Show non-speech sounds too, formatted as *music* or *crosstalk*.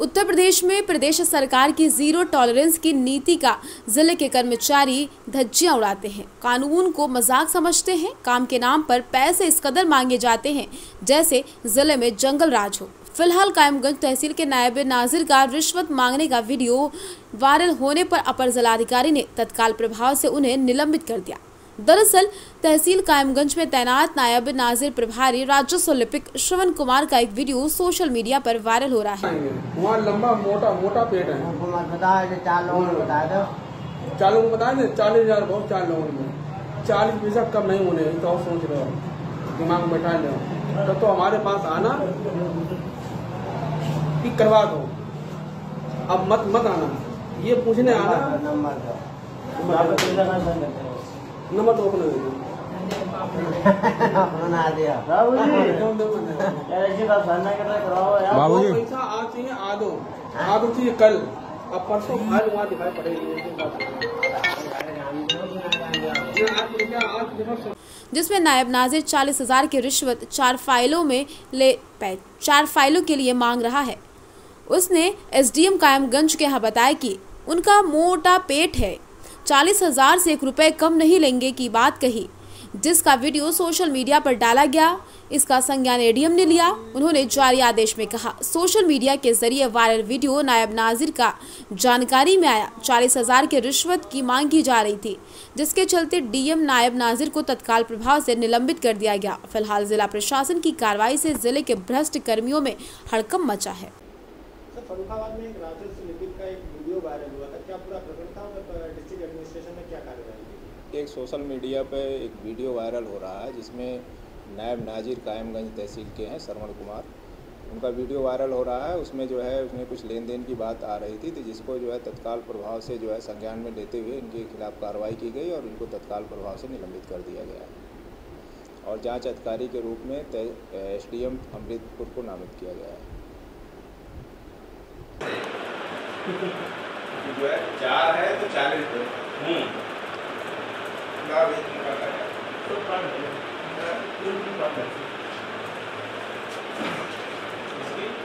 उत्तर प्रदेश में प्रदेश सरकार की ज़ीरो टॉलरेंस की नीति का ज़िले के कर्मचारी धज्जियाँ उड़ाते हैं। कानून को मज़ाक समझते हैं, काम के नाम पर पैसे इस कदर मांगे जाते हैं, जैसे ज़िले में जंगल राज हो। फ़िलहाल कायमगंज तहसील के नायब नाजिर का रिश्वत मांगने का वीडियो वायरल होने पर अपर जिलाधिकारी ने तत्काल प्रभाव से उन्हें निलंबित कर दिया। दरअसल तहसील कायमगंज में तैनात नायब नाजिर प्रभारी राजस्व लिपिक श्रवण कुमार का एक वीडियो सोशल मीडिया पर वायरल हो रहा है। वहाँ लंबा मोटा मोटा पेट है। चार लोगों को बता दो। चार लोगों को बताए ना चालीस हज़ार बहुत चार लोगों में चालीस पैसा कम नहीं होने तो और सोच रहे हो। दिमाग में बैठा ले तब तो हमारे पास आना कि करवा दो। अब मत मत आना। ये पूछने आना। नंबर तो अपने दे। बना दिया। दो। बाबू जी। पैसा आज चाहिए आदो आदो चाहिए कल। अब परसों फ़ाइल वहाँ दिखाई पड़ेगी आज आज देखो जिसमें नायब नाजिर चालीस हज़ार की रिश्वत चार फाइलों में ले पै- चार फाइलों के लिए मांग रहा है। उसने एसडीएम कायमगंज के यहाँ बताया कि उनका मोटा पेट है। चालीस हज़ार से एक रुपए कम नहीं लेंगे की बात कही, जिसका वीडियो सोशल मीडिया पर डाला गया। इसका संज्ञान एडीएम ने लिया, उन्होंने जारी आदेश में कहा। सोशल मीडिया के ज़रिए वायरल वीडियो नायब नाजिर का जानकारी में आया। चालीस हज़ार के रिश्वत की मांग की जा रही थी, जिसके चलते डीएम नायब नाजिर को तत्काल प्रभाव से निलंबित कर दिया गया। फ़िलहाल जिला प्रशासन की कार्रवाई से ज़िले के भ्रष्ट कर्मियों में हड़कम मचा है सर फरुखाबाद में एक राजस्व लिपिक का एक हुआ था। क्या पूरा प्रकरण था और डिस्ट्रिक्ट एडमिनिस्ट्रेशन ने क्या कार्रवाई एक सोशल मीडिया पे एक वीडियो वायरल हो रहा है जिसमें नायब नाजिर कायमगंज तहसील के हैं श्रवण कुमार। उनका वीडियो वायरल हो रहा है उसमें जो है उसमें कुछ लेन देन की बात आ रही थी तो जिसको जो है तत्काल प्रभाव से जो है संज्ञान में लेते हुए इनके खिलाफ कार्रवाई की गई और इनको तत्काल प्रभाव से निलंबित कर दिया गया है। और जाँच अधिकारी के रूप में एस डी एम अमृतपुर को नामित किया गया है। *laughs* जो है चार है तो चालीस दो। का भी निकाला है। इसकी?